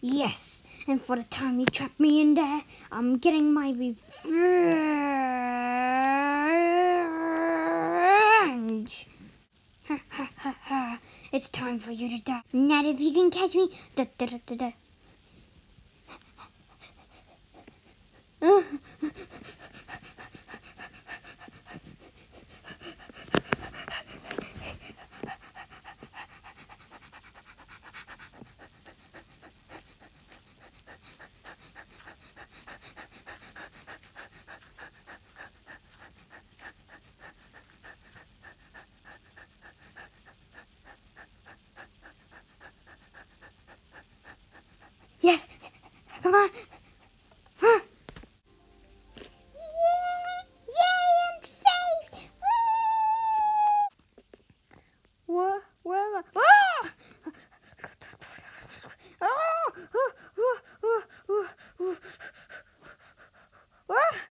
Yes, and for the time you trapped me in there, I'm getting my revenge. It's time for you to die. Not if you can catch me. Da da da da da. Uh, Yes. Come on. Huh. Yeah. Yay, I'm safe. Woo. Whoa, whoa, whoa.